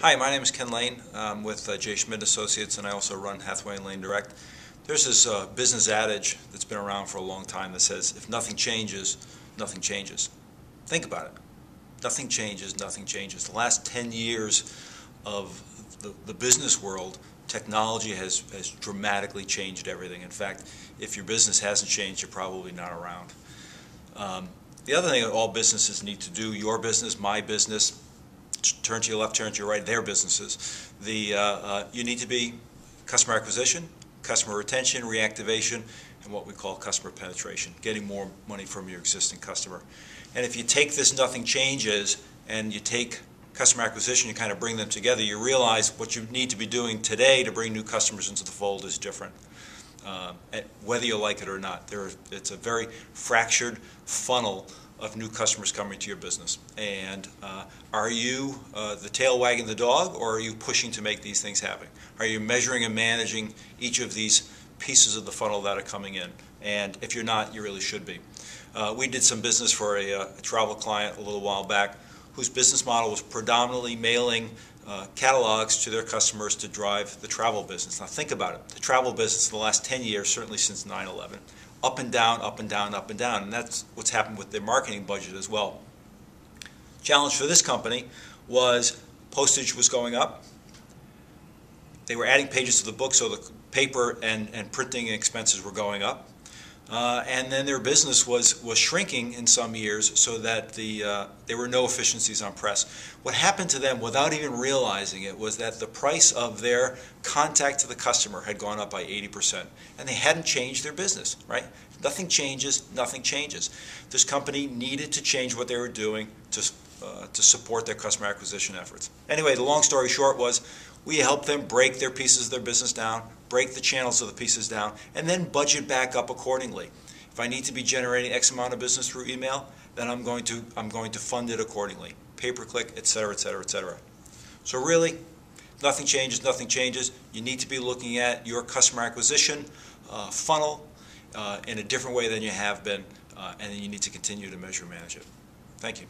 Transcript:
Hi, my name is Ken Lane I'm with uh, J. Schmid Associates, and I also run Hathaway and Lane Direct. There's this uh, business adage that's been around for a long time that says, if nothing changes, nothing changes. Think about it. Nothing changes, nothing changes. The last 10 years of the, the business world, technology has, has dramatically changed everything. In fact, if your business hasn't changed, you're probably not around. Um, the other thing that all businesses need to do, your business, my business, turn to your left, turn to your right, their businesses. The, uh, uh, you need to be customer acquisition, customer retention, reactivation, and what we call customer penetration, getting more money from your existing customer. And if you take this nothing changes and you take customer acquisition, you kind of bring them together, you realize what you need to be doing today to bring new customers into the fold is different. Uh, whether you like it or not, there, it's a very fractured funnel of new customers coming to your business. And uh, are you uh, the tail wagging the dog, or are you pushing to make these things happen? Are you measuring and managing each of these pieces of the funnel that are coming in? And if you're not, you really should be. Uh, we did some business for a, uh, a, travel client a little while back whose business model was predominantly mailing uh, catalogs to their customers to drive the travel business. Now think about it. The travel business in the last 10 years, certainly since 9-11, up and down, up and down, up and down. And that's what's happened with their marketing budget as well. Challenge for this company was postage was going up. They were adding pages to the book, so the paper and, and printing expenses were going up. Uh, and then their business was, was shrinking in some years so that the, uh, there were no efficiencies on press. What happened to them without even realizing it was that the price of their contact to the customer had gone up by 80%. And they hadn't changed their business, right? Nothing changes, nothing changes. This company needed to change what they were doing to, uh, to support their customer acquisition efforts. Anyway, the long story short was we helped them break their pieces of their business down, break the channels of the pieces down, and then budget back up accordingly. If I need to be generating X amount of business through email, then I'm going to I'm going to fund it accordingly. Pay per click, et cetera, et cetera, et cetera. So really, nothing changes, nothing changes. You need to be looking at your customer acquisition uh, funnel uh, in a different way than you have been, uh, and you need to continue to measure and manage it. Thank you.